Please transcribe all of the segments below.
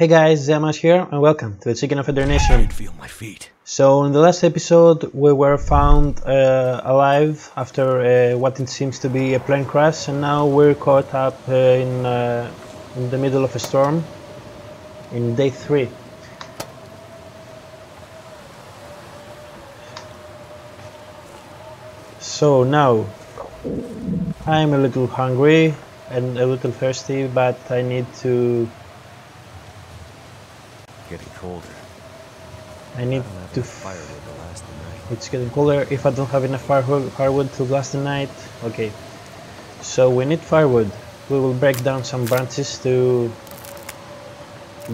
Hey guys, ZeaMays here and welcome to the Chicken of Nation. feel my feet. So in the last episode we were found uh, alive after uh, what it seems to be a plane crash and now we're caught up uh, in, uh, in the middle of a storm in day 3. So now I'm a little hungry and a little thirsty but I need to Getting colder. I need I to firewood to last the night. It's getting colder. If I don't have enough firewood, firewood to last the night, okay. So we need firewood. We will break down some branches to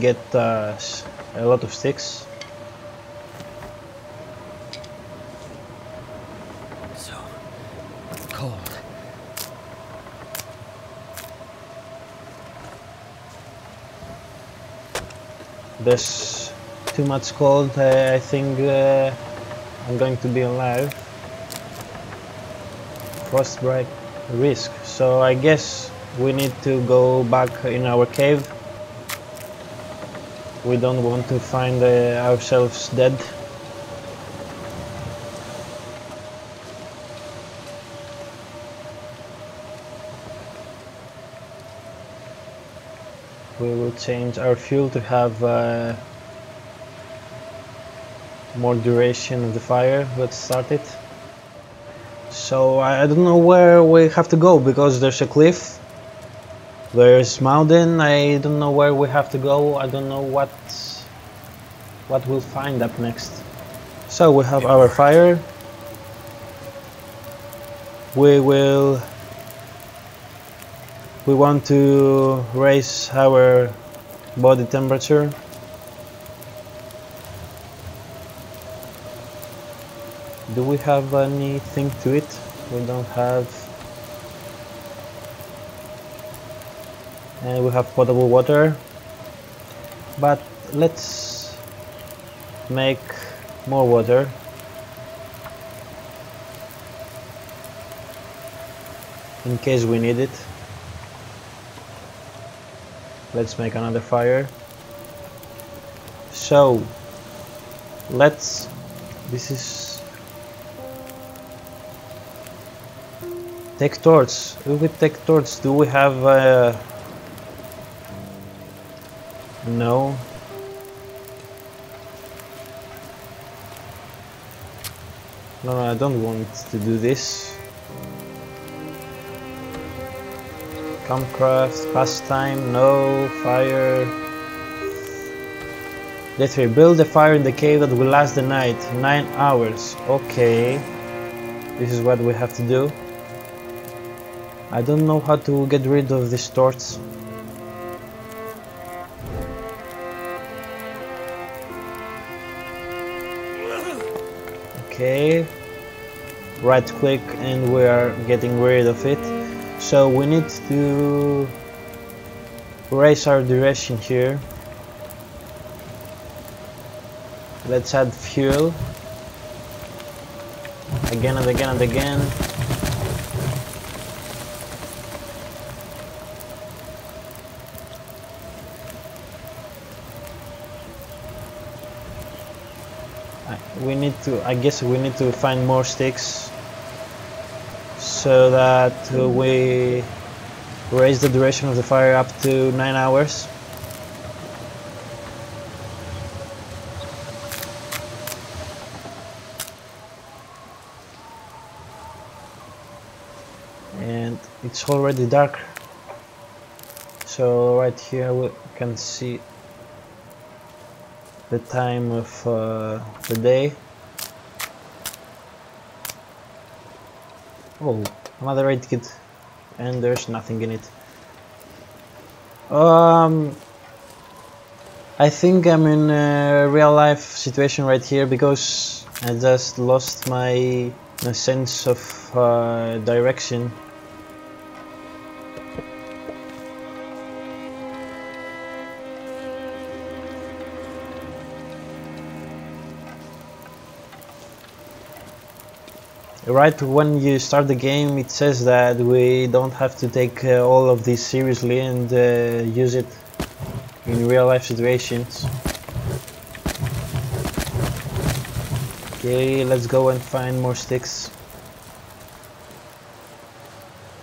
get uh, a lot of sticks. So cold. There's too much cold. I think uh, I'm going to be alive. Frostbite risk. So I guess we need to go back in our cave. We don't want to find uh, ourselves dead. We will change our fuel to have uh, more duration of the fire. Let's start it. So I don't know where we have to go because there's a cliff. There's mountain. I don't know where we have to go. I don't know what what we'll find up next. So we have our fire. We will we want to raise our body temperature. Do we have anything to it we don't have. And we have potable water. But let's make more water. In case we need it let's make another fire. So let's this is take torch. We could take torch? Do we have uh, no? No no I don't want to do this Campcraft, pastime, no, fire. Day 3. Build a fire in the cave that will last the night. 9 hours. Okay. This is what we have to do. I don't know how to get rid of these torch. Okay. Right click and we are getting rid of it so we need to raise our duration here. Let's add fuel. Again and again and again. We need to I guess we need to find more sticks so that we raise the duration of the fire up to 9 hours. And it's already dark. So right here we can see the time of uh, the day. Oh, another raid kit, and there's nothing in it. Um, I think I'm in a real life situation right here because I just lost my, my sense of uh, direction. Right when you start the game it says that we don't have to take uh, all of this seriously and uh, use it in real life situations. Okay, let's go and find more sticks.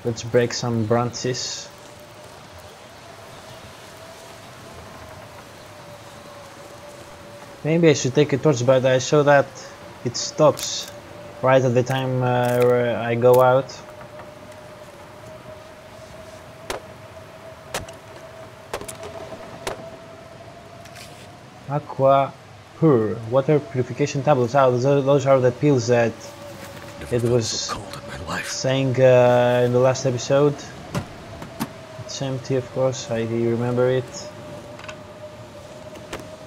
Let's break some branches. Maybe I should take a torch, but I saw that it stops right at the time uh, I go out. Aqua Pure, water purification tablets. Ah, those are, those are the pills that It was- so saying uh, in the last episode. It's empty, of course, I remember it.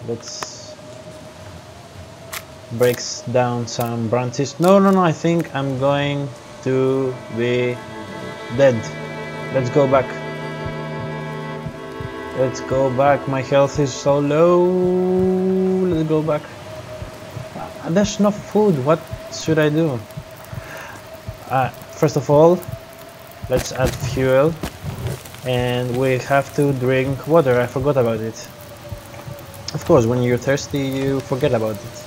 Let's breaks down some branches. No, no, no, I think I'm going to be dead. Let's go back. Let's go back. My health is so low. Let's go back. Uh, There's no food. What should I do? Uh, first of all, let's add fuel. And we have to drink water. I forgot about it. Of course, when you're thirsty, you forget about it.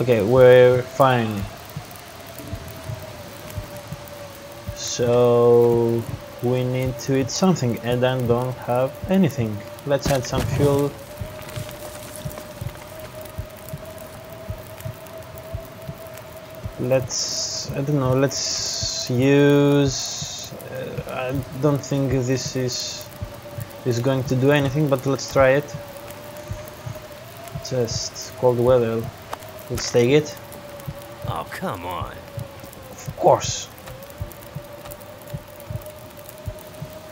Okay, we're fine. So we need to eat something and I don't have anything. Let's add some fuel. Let's I don't know. Let's use. Uh, I don't think this is is going to do anything, but let's try it. Just cold weather. Let's take it. Oh, come on. Of course.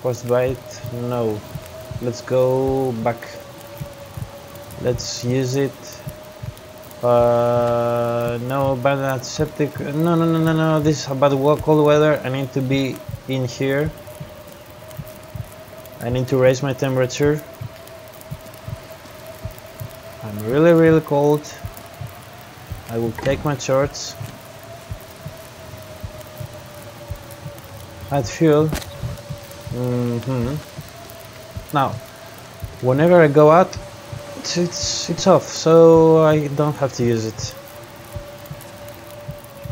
Frostbite, no. Let's go back. Let's use it. Uh, no, bad antiseptic. No, no, no, no, no. This is about cold weather. I need to be in here. I need to raise my temperature. I'm really, really cold. I will take my shorts. Add fuel. hmm Now, whenever I go out, it's, it's it's off, so I don't have to use it.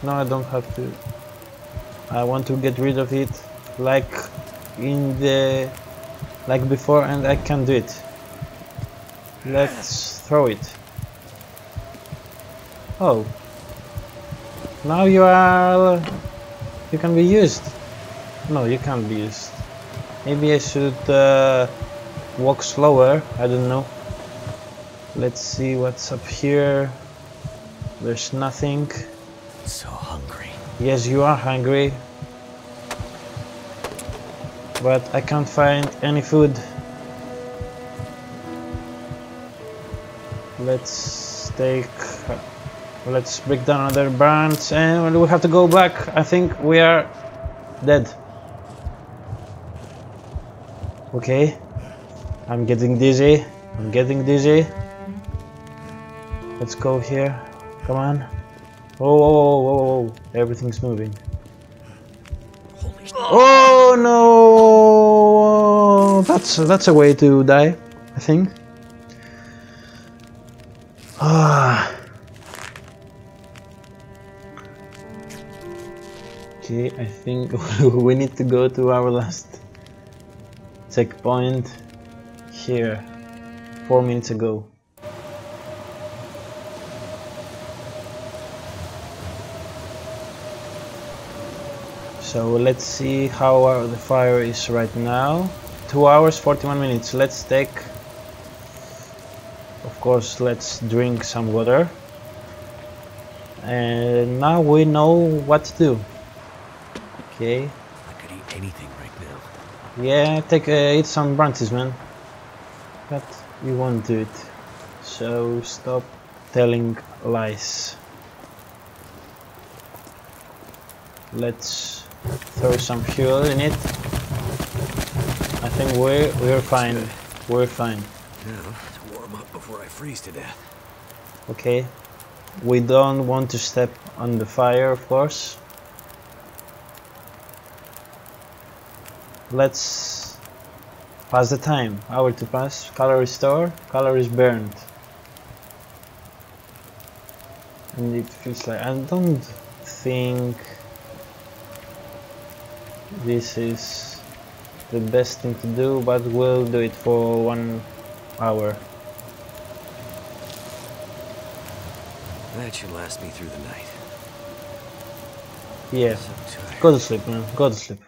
No, I don't have to. I want to get rid of it, like in the like before, and I can do it. Let's throw it. Oh. Now you are. You can be used. No, you can't be used. Maybe I should uh, walk slower. I don't know. Let's see what's up here. There's nothing. So hungry. Yes, you are hungry. But I can't find any food. Let's take. Let's break down another branch and we have to go back. I think we are dead. Okay. I'm getting dizzy. I'm getting dizzy. Let's go here. Come on. Whoa, whoa, whoa, whoa, whoa. Everything's moving. Oh no! That's that's a way to die, I think. Okay, I think we need to go to our last checkpoint here. Four minutes ago. So let's see how the fire is right now. 2 hours 41 minutes. Let's take of course let's drink some water. And now we know what to do. Okay. I could eat anything right now. Yeah, take uh, eat some branches, man. But you won't do it. So stop telling lies. Let's throw some fuel in it. I think we're we're fine. We're fine. Now, to warm up before I freeze to death. Okay. We don't want to step on the fire, of course. Let's Pass the time. Hour to pass. Calorie store. Calories burned. And it feels like I don't think this is the best thing to do, but we'll do it for one hour. That should last me through the night. Yeah. Go to sleep, man. Go to sleep.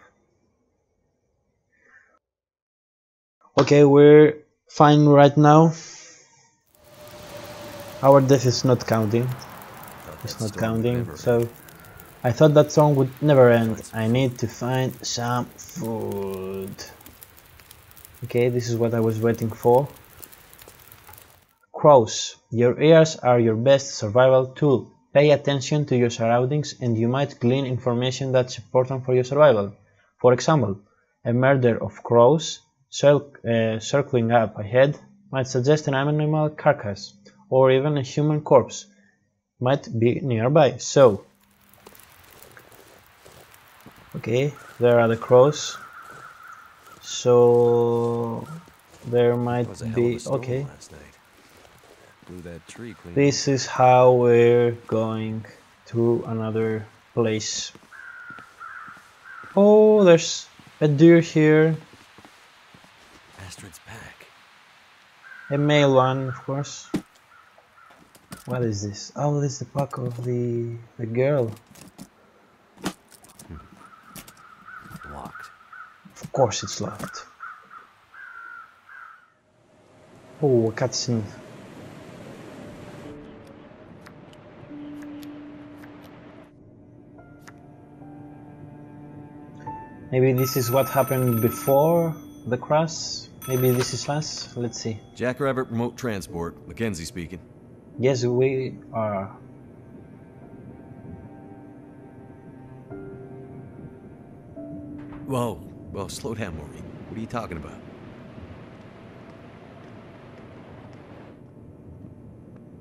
Okay, we're fine right now. Our death is not counting. It's not counting. So I thought that song would never end. I need to find some food. Okay, this is what I was waiting for. Crows. Your ears are your best survival tool. Pay attention to your surroundings and you might glean information that's important for your survival. For example, a murder of crows uh, circling up ahead might suggest an animal carcass or even a human corpse might be nearby. So, okay, there are the crows. So there might was a hell of be okay. last night. Blew that tree. This is how we're going to another place. Oh, there's a deer here, Astrid's pack. a male one, of course. What is this? Oh, this is the pack of the the girl. Locked. Of course, it's locked. Oh, a cutscene. Maybe this is what happened before the crash. Maybe this is us. Let's see. Jackrabbit Remote Transport. Mackenzie speaking. Yes, we are. Whoa. Whoa, slow down, Maureen. What are you talking about?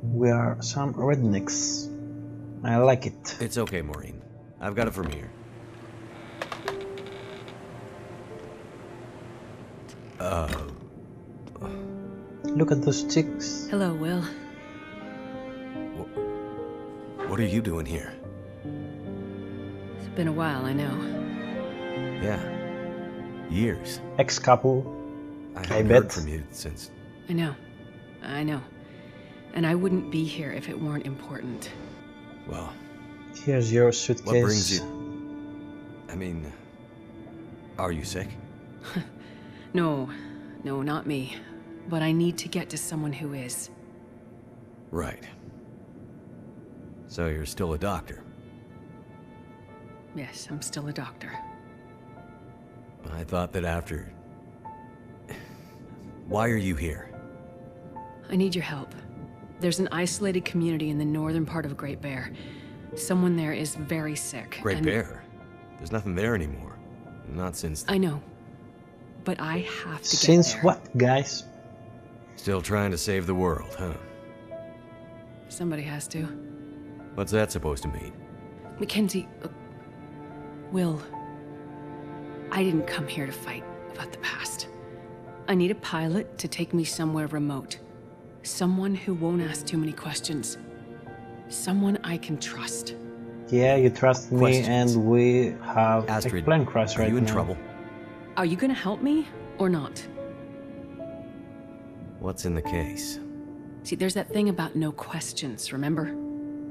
We are some rednecks. I like it. It's okay, Maureen. I've got it from here. Uh, look at those chicks. Hello, Will. What are you doing here? It's been a while, I know. Yeah. Years. Ex-couple. I I haven't bet. heard from you since. I know. I know. And I wouldn't be here if it weren't important. Well, Here's your suitcase. what brings you? I mean, are you sick? No, no, not me. But I need to get to someone who is. Right. So you're still a doctor. Yes, I'm still a doctor. I thought that after. Why are you here? I need your help. There's an isolated community in the northern part of Great Bear. Someone there is very sick. Great Bear. There's nothing there anymore. Not since. I know. But I have to Since get there. what, guys? Still trying to save the world, huh? Somebody has to. What's that supposed to mean? Mackenzie, uh, Will, I didn't come here to fight about the past. I need a pilot to take me somewhere remote. Someone who won't ask too many questions. Someone I can trust. Yeah, you trust me, Questions. and we have Astrid, a plane crash are you in now. trouble? Are you gonna help me or not? What's in the case? See, there's that thing about no questions, remember?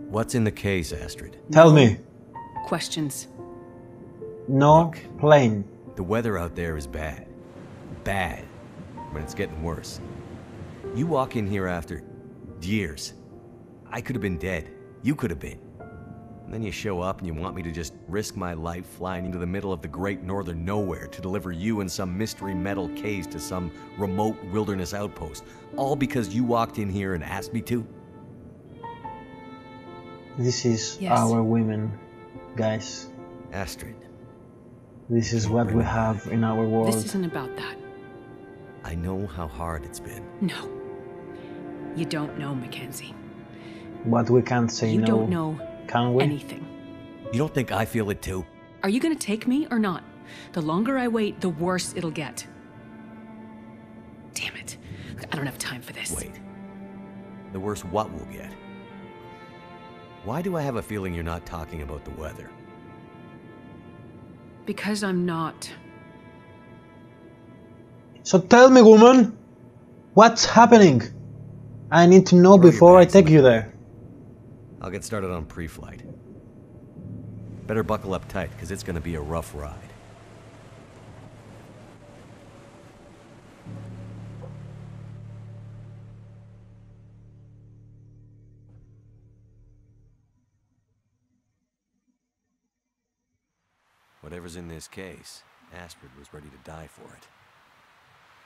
What's in the case, Astrid? Tell me, Questions. no Look. plane. The weather out there is bad. Bad. But it's getting worse. You walk in here after years. I could have been dead. You could have been. And then you show up and you want me to just risk my life flying into the middle of the great northern nowhere to deliver you in some mystery metal case to some remote wilderness outpost. All because you walked in here and asked me to? This is Yes. our women, guys. Astrid, This is what we have in our world. This isn't about that. I know how hard it's been. No. You don't know, Mackenzie. But we can't say you no. don't know Can we? anything. You don't think I feel it too? Are you gonna take me or not? The longer I wait, the worse it'll get. Damn it. I don't have time for this. Wait. The worse what we'll get? Why do I have a feeling you're not talking about the weather? Because I'm not. So tell me, woman, what's happening? I need to know Throw before I take in you there. I'll get started on pre-flight. Better buckle up tight, because it's gonna be a rough ride. Whatever's in this case, Astrid was ready to die for it.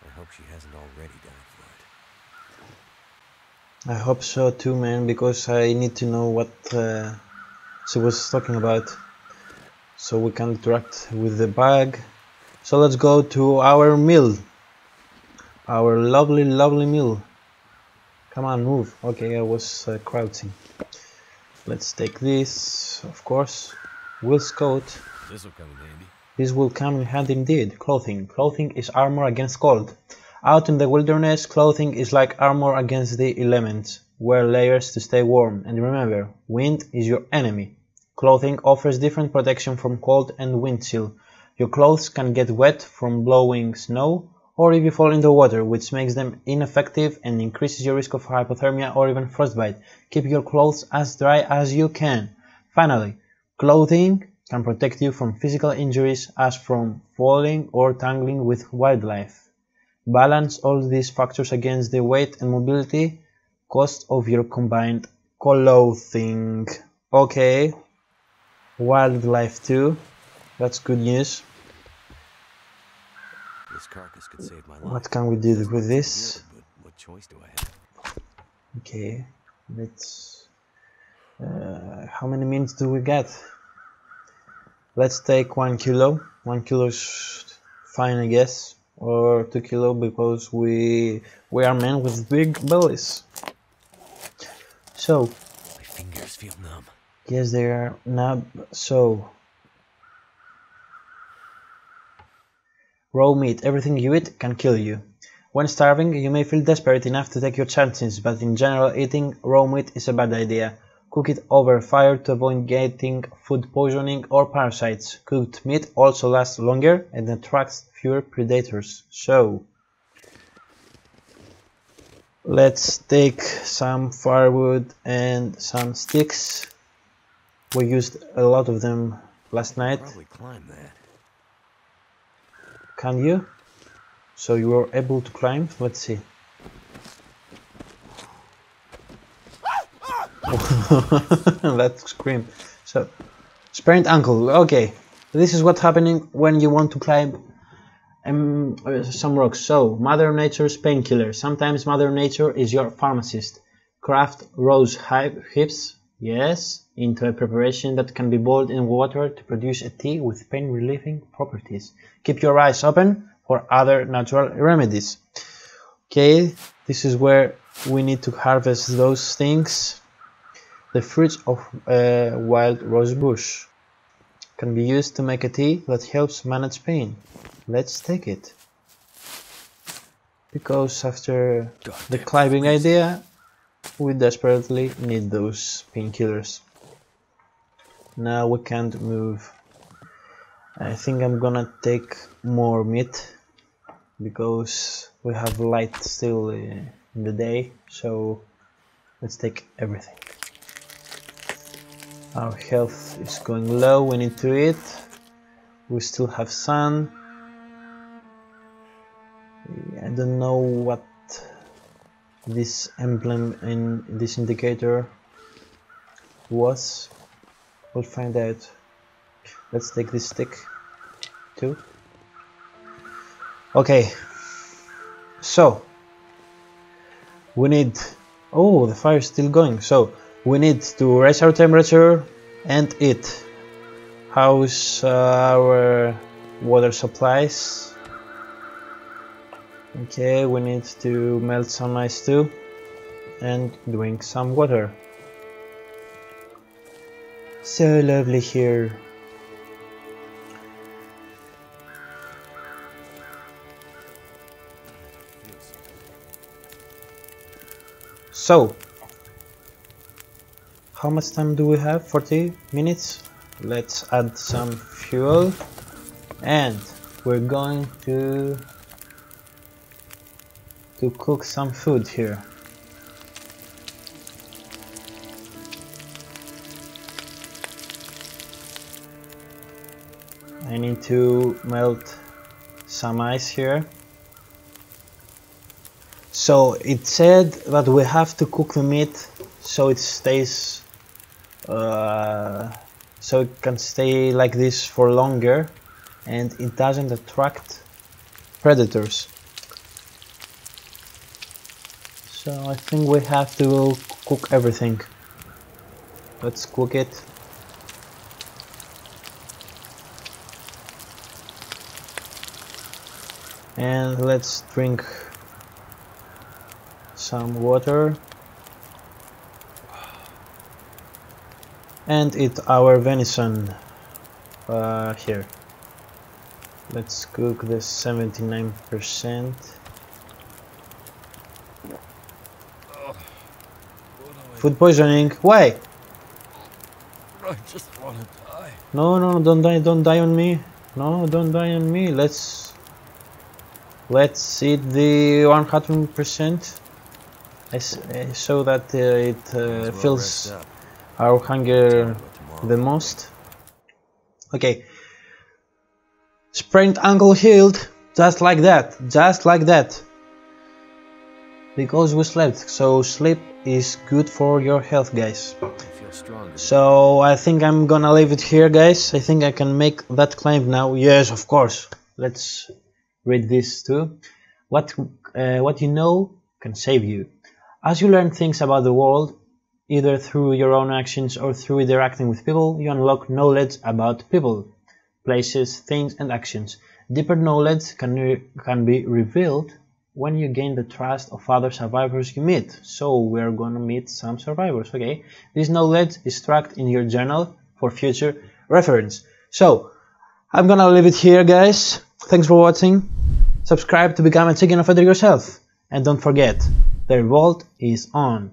I hope she hasn't already died for it. I hope so too, man, because I need to know what uh, she was talking about so we can interact with the bag. So let's go to our mill. Our lovely, lovely mill. Come on, move. Okay, I was uh, crouching. Let's take this, of course. Will's coat. This'll come in handy. This will come in handy indeed. Clothing. Clothing is armor against cold. Out in the wilderness, clothing is like armor against the elements. Wear layers to stay warm. And remember, wind is your enemy. Clothing offers different protection from cold and wind chill. Your clothes can get wet from blowing snow or if you fall in the water, which makes them ineffective and increases your risk of hypothermia or even frostbite. Keep your clothes as dry as you can. Finally, clothing can protect you from physical injuries as from falling or tangling with wildlife. Balance all these factors against the weight and mobility cost of your combined clothing. Okay, wildlife too. That's good news. This carcass could save my life. What can we do with this? What choice do I have? Okay, let's. Uh, how many minutes do we get? Let's take one kilo. One kilo is fine, I guess, or kilo because we we are men with big bellies. So My fingers feel numb. yes, they are now. So raw meat, everything you eat can kill you. When starving, you may feel desperate enough to take your chances, but in general, eating raw meat is a bad idea. Cook it over fire to avoid getting food poisoning or parasites. Cooked meat also lasts longer and attracts fewer predators. So, let's take some firewood and some sticks. We used a lot of them last night. Climb that. Can you? So you were able to climb? Let's see. that scream. So, sprained ankle. Okay, this is what's happening when you want to climb um, uh, some rocks. So, Mother Nature's painkiller. Sometimes Mother Nature is your pharmacist. Craft rose hips, yes, into a preparation that can be boiled in water to produce a tea with pain relieving properties. Keep your eyes open for other natural remedies. Okay, this is where we need to harvest those things. The fruits of a wild rose bush can be used to make a tea that helps manage pain. Let's take it. Because after the climbing idea, we desperately need those painkillers. Now we can't move. I think I'm gonna take more meat because we have light still uh, in the day, so let's take everything. Our health is going low, we need to eat. We still have sun. I don't know what this emblem in this indicator was. We'll find out. Let's take this stick too. Okay, so we need. Oh, the fire is still going. So we need to raise our temperature and eat. How's uh, our water supplies? Okay, we need to melt some ice too and drink some water. So lovely here. So, how much time do we have? 40 minutes? Let's add some fuel and we're going to to cook some food here. I need to melt some ice here. So it said that we have to cook the meat so it stays uh, so it can stay like this for longer and it doesn't attract predators. So I think we have to cook everything. Let's cook it. And let's drink some water. And eat our venison uh, here. Let's cook this 79%. Food poisoning. Why? I just want to die. No, no, don't die, don't die on me. No, don't die on me. Let's let's eat the 100%. I s- uh, so that uh, it uh, Might as well fills rest up. our hunger the most. Okay. Sprained ankle healed, just like that, just like that. Because we slept, so sleep is good for your health, guys. I feel stronger. So I think I'm gonna leave it here, guys. I think I can make that claim now. Yes, of course. Let's read this too. What uh, what you know can save you. As you learn things about the world, either through your own actions or through interacting with people, you unlock knowledge about people, places, things, and actions. Deeper knowledge can can be revealed when you gain the trust of other survivors you meet. So we're gonna meet some survivors, okay? This knowledge is tracked in your journal for future reference. So I'm gonna leave it here, guys. Thanks for watching. Subscribe to become a chicken offender yourself. And don't forget, the revolt is on.